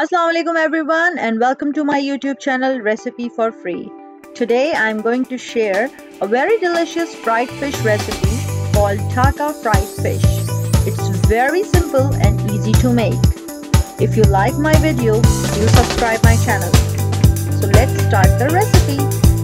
Assalamu alaikum everyone and welcome to my YouTube channel Recipe for Free. Today I'm going to share a very delicious fried fish recipe called Dhaka fried fish. It's very simple and easy to make. If you like my video, do subscribe my channel. So let's start the recipe.